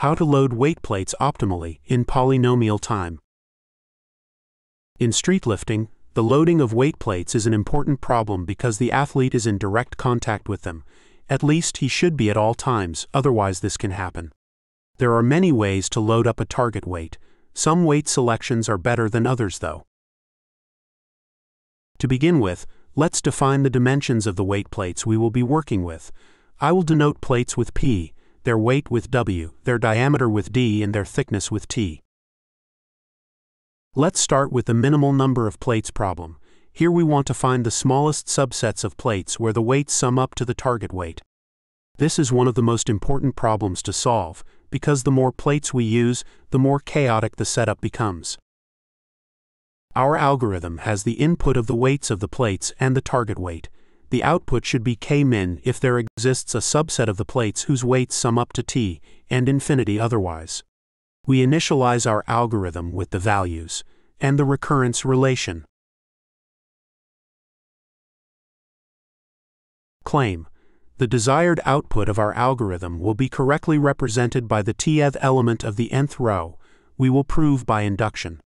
How to load weight plates optimally in polynomial time. In street lifting, the loading of weight plates is an important problem because the athlete is in direct contact with them. At least he should be at all times, otherwise, this can happen. There are many ways to load up a target weight. Some weight selections are better than others, though. To begin with, let's define the dimensions of the weight plates we will be working with. I will denote plates with P, their weight with W, their diameter with D, and their thickness with T. Let's start with the minimal number of plates problem. Here we want to find the smallest subsets of plates where the weights sum up to the target weight. This is one of the most important problems to solve, because the more plates we use, the more chaotic the setup becomes. Our algorithm has the input of the weights of the plates and the target weight. The output should be k-min if there exists a subset of the plates whose weights sum up to t, and infinity otherwise. We initialize our algorithm with the values, and the recurrence relation. Claim. The desired output of our algorithm will be correctly represented by the tth element of the nth row, we will prove by induction.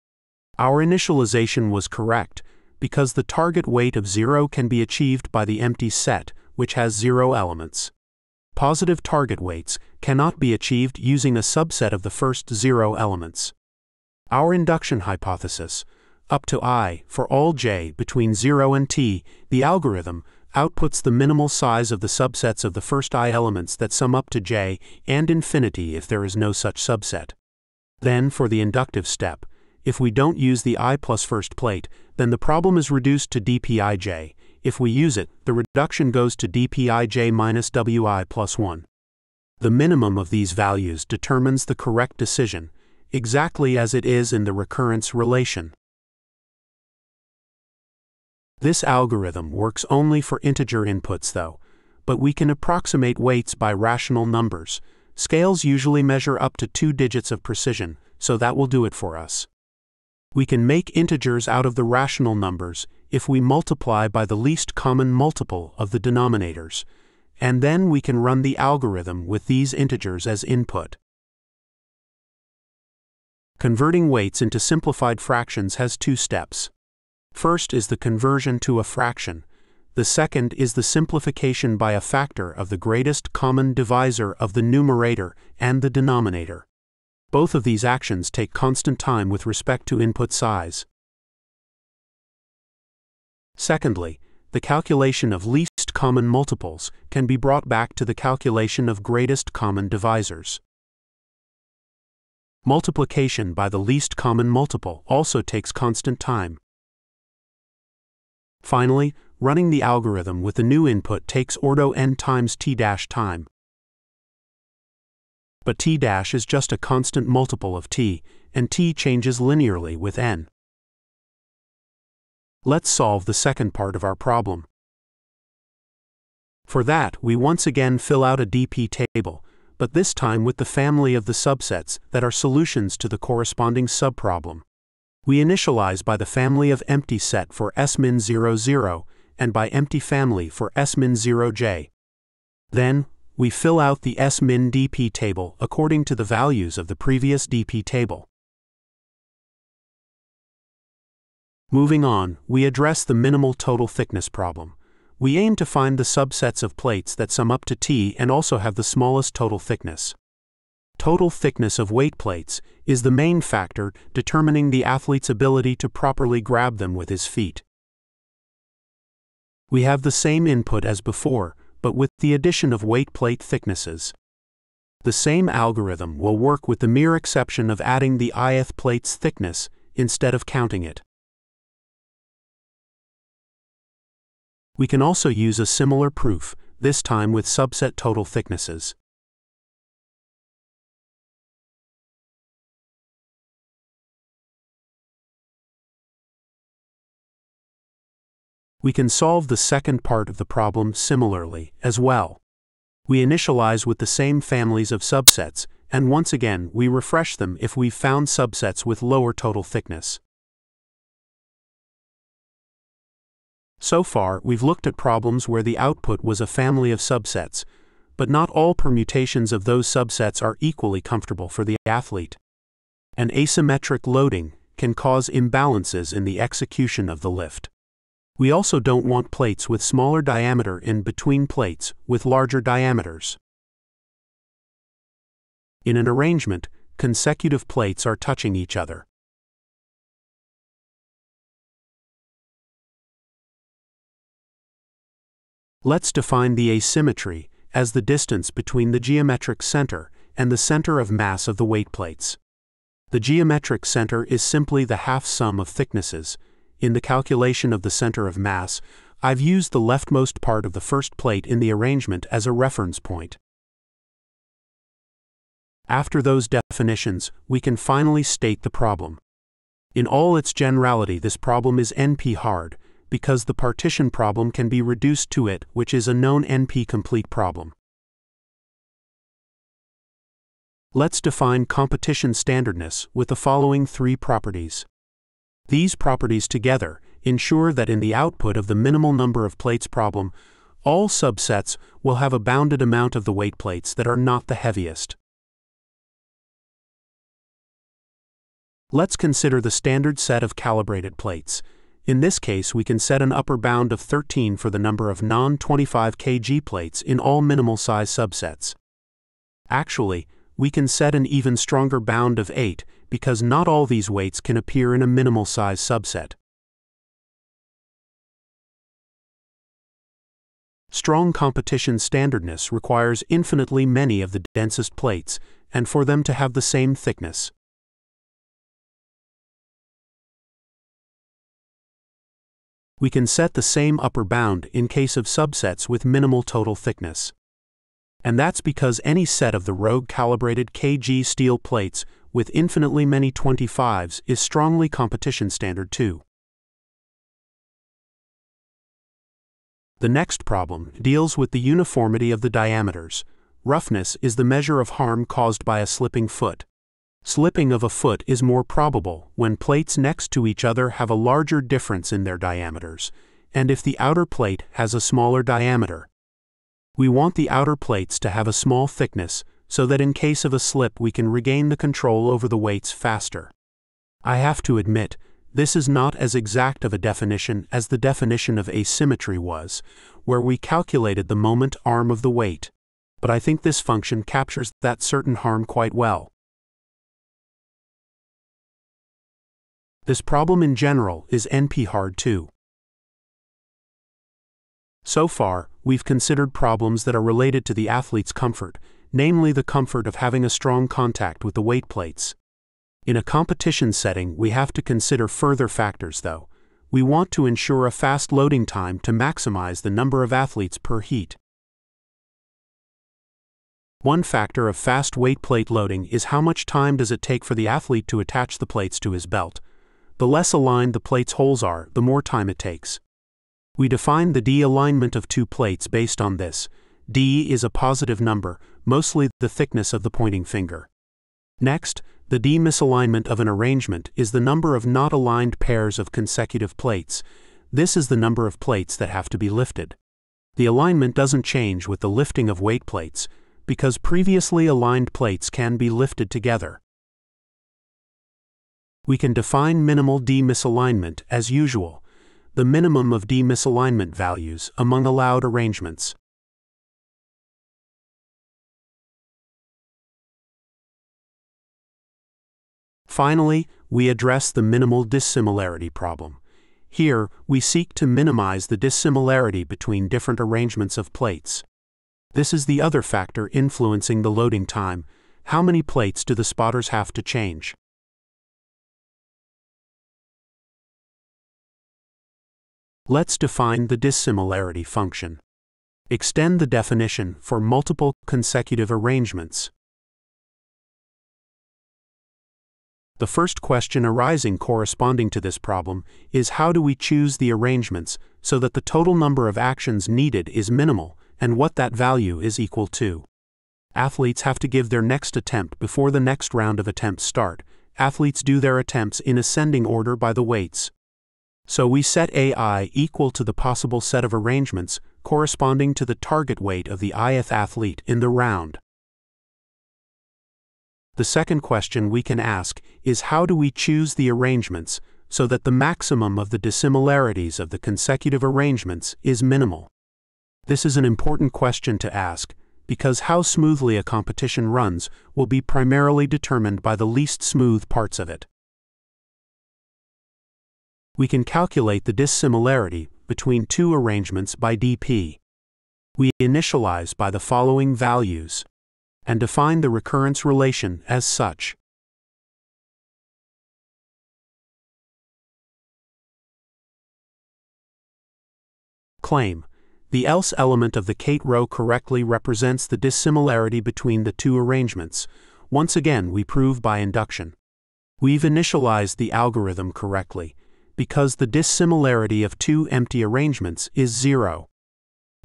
Our initialization was correct, because the target weight of 0 can be achieved by the empty set, which has 0 elements. Positive target weights cannot be achieved using a subset of the first 0 elements. Our induction hypothesis, up to i for all j between 0 and t, the algorithm, outputs the minimal size of the subsets of the first i elements that sum up to j and infinity if there is no such subset. Then, for the inductive step, if we don't use the i plus first plate, then the problem is reduced to dpij. If we use it, the reduction goes to dpij minus wi plus 1. The minimum of these values determines the correct decision, exactly as it is in the recurrence relation. This algorithm works only for integer inputs though, but we can approximate weights by rational numbers. Scales usually measure up to two digits of precision, so that will do it for us. We can make integers out of the rational numbers if we multiply by the least common multiple of the denominators, and then we can run the algorithm with these integers as input. Converting weights into simplified fractions has two steps. First is the conversion to a fraction. The second is the simplification by a factor of the greatest common divisor of the numerator and the denominator. Both of these actions take constant time with respect to input size. Secondly, the calculation of least common multiples can be brought back to the calculation of greatest common divisors. Multiplication by the least common multiple also takes constant time. Finally, running the algorithm with the new input takes ordo n times t dash time but t dash is just a constant multiple of t, and t changes linearly with n. Let's solve the second part of our problem. For that, we once again fill out a DP table, but this time with the family of the subsets that are solutions to the corresponding subproblem. We initialize by the family of empty set for smin00 0, and by empty family for smin0j. Then, we fill out the S-min DP table according to the values of the previous DP table. Moving on, we address the minimal total thickness problem. We aim to find the subsets of plates that sum up to T and also have the smallest total thickness. Total thickness of weight plates is the main factor determining the athlete's ability to properly grab them with his feet. We have the same input as before, but with the addition of weight plate thicknesses. The same algorithm will work with the mere exception of adding the ith plate's thickness instead of counting it. We can also use a similar proof, this time with subset total thicknesses. We can solve the second part of the problem similarly as well. We initialize with the same families of subsets, and once again we refresh them if we've found subsets with lower total thickness. So far, we've looked at problems where the output was a family of subsets, but not all permutations of those subsets are equally comfortable for the athlete. An asymmetric loading can cause imbalances in the execution of the lift. We also don't want plates with smaller diameter in between plates with larger diameters. In an arrangement, consecutive plates are touching each other. Let's define the asymmetry as the distance between the geometric center and the center of mass of the weight plates. The geometric center is simply the half sum of thicknesses. In the calculation of the center of mass, I've used the leftmost part of the first plate in the arrangement as a reference point. After those definitions, we can finally state the problem. In all its generality, this problem is NP hard, because the partition problem can be reduced to it, which is a known NP-complete problem. Let's define competition standardness with the following three properties. These properties together ensure that in the output of the minimal number of plates problem, all subsets will have a bounded amount of the weight plates that are not the heaviest. Let's consider the standard set of calibrated plates. In this case, we can set an upper bound of 13 for the number of non-25 kg plates in all minimal size subsets. Actually, we can set an even stronger bound of 8 because not all these weights can appear in a minimal size subset. Strong competition standardness requires infinitely many of the densest plates, and for them to have the same thickness. we can set the same upper bound in case of subsets with minimal total thickness. And that's because any set of the rogue calibrated KG steel plates with infinitely many 25s is strongly competition standard too. The next problem deals with the uniformity of the diameters. Roughness is the measure of harm caused by a slipping foot. Slipping of a foot is more probable when plates next to each other have a larger difference in their diameters, and if the outer plate has a smaller diameter. We want the outer plates to have a small thickness so that in case of a slip we can regain the control over the weights faster. I have to admit, this is not as exact of a definition as the definition of asymmetry was, where we calculated the moment arm of the weight, but I think this function captures that certain harm quite well. This problem in general is NP hard too. So far, we've considered problems that are related to the athlete's comfort, namely the comfort of having a strong contact with the weight plates. In a competition setting, we have to consider further factors though. We want to ensure a fast loading time to maximize the number of athletes per heat. One factor of fast weight plate loading is how much time does it take for the athlete to attach the plates to his belt. The less aligned the plate's holes are, the more time it takes. We define the D alignment of two plates based on this. D is a positive number, mostly the thickness of the pointing finger. Next, the D misalignment of an arrangement is the number of not aligned pairs of consecutive plates. This is the number of plates that have to be lifted. The alignment doesn't change with the lifting of weight plates, because previously aligned plates can be lifted together we can define minimal D-misalignment as usual, the minimum of D-misalignment values among allowed arrangements. Finally, we address the minimal dissimilarity problem. Here, we seek to minimize the dissimilarity between different arrangements of plates. This is the other factor influencing the loading time. How many plates do the spotters have to change? Let's define the dissimilarity function. Extend the definition for multiple consecutive arrangements. The first question arising corresponding to this problem is how do we choose the arrangements so that the total number of actions needed is minimal and what that value is equal to. Athletes have to give their next attempt before the next round of attempts start. Athletes do their attempts in ascending order by the weights. So we set AI equal to the possible set of arrangements corresponding to the target weight of the ith athlete in the round. The second question we can ask is how do we choose the arrangements so that the maximum of the dissimilarities of the consecutive arrangements is minimal? This is an important question to ask because how smoothly a competition runs will be primarily determined by the least smooth parts of it. We can calculate the dissimilarity between two arrangements by dp. We initialize by the following values and define the recurrence relation as such. Claim the lth element of the kth row correctly represents the dissimilarity between the two arrangements. Once again, we prove by induction. We've initialized the algorithm correctly, because the dissimilarity of two empty arrangements is zero.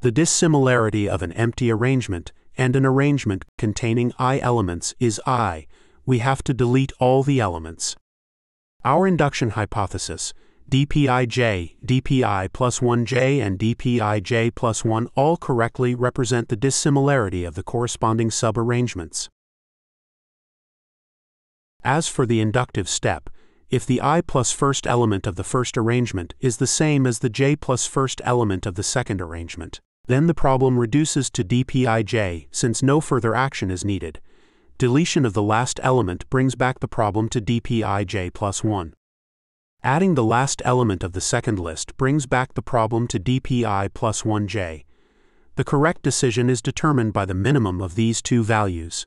The dissimilarity of an empty arrangement and an arrangement containing i elements is i. We have to delete all the elements. Our induction hypothesis dpij, dpi plus 1j, and dpij plus 1 all correctly represent the dissimilarity of the corresponding subarrangements. As for the inductive step, if the i plus first element of the first arrangement is the same as the j plus first element of the second arrangement, then the problem reduces to dpij since no further action is needed. Deletion of the last element brings back the problem to dpij plus 1. Adding the last element of the second list brings back the problem to dpi plus 1j. The correct decision is determined by the minimum of these two values.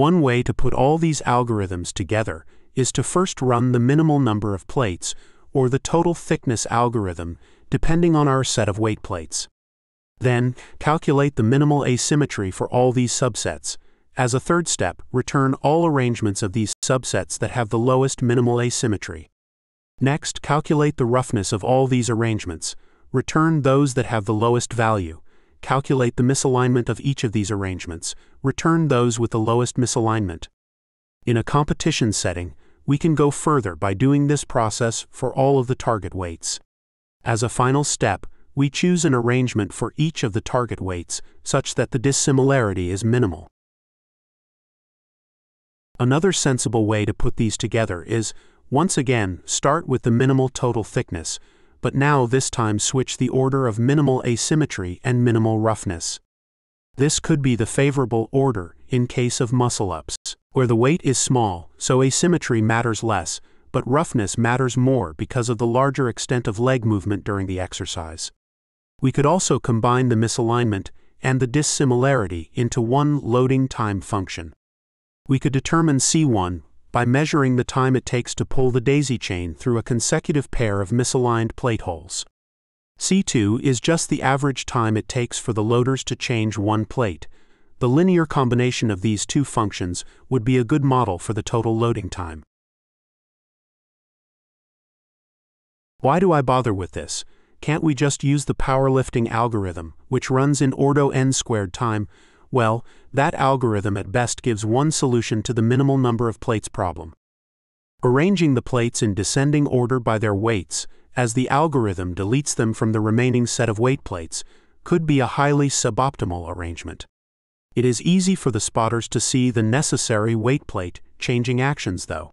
One way to put all these algorithms together is to first run the minimal number of plates, or the total thickness algorithm, depending on our set of weight plates. Then, calculate the minimal asymmetry for all these subsets, as a third step, return all arrangements of these subsets that have the lowest minimal asymmetry. Next, calculate the roughness of all these arrangements. Return those that have the lowest value. Calculate the misalignment of each of these arrangements. Return those with the lowest misalignment. In a competition setting, we can go further by doing this process for all of the target weights. As a final step, we choose an arrangement for each of the target weights such that the dissimilarity is minimal. Another sensible way to put these together is, once again, start with the minimal total thickness, but now this time switch the order of minimal asymmetry and minimal roughness. This could be the favorable order in case of muscle ups, where the weight is small, so asymmetry matters less, but roughness matters more because of the larger extent of leg movement during the exercise. We could also combine the misalignment and the dissimilarity into one loading time function. We could determine C1 by measuring the time it takes to pull the daisy chain through a consecutive pair of misaligned plate holes. C2 is just the average time it takes for the loaders to change one plate. The linear combination of these two functions would be a good model for the total loading time. Why do I bother with this? Can't we just use the powerlifting algorithm, which runs in ordo n squared time, well, that algorithm at best gives one solution to the minimal number of plates problem. Arranging the plates in descending order by their weights, as the algorithm deletes them from the remaining set of weight plates, could be a highly suboptimal arrangement. It is easy for the spotters to see the necessary weight plate changing actions though.